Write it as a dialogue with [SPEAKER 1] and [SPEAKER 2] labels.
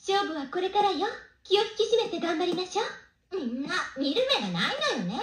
[SPEAKER 1] 勝負はこれからよ。気を引き締めて頑張りましょう。
[SPEAKER 2] みんな見る目がないのよね。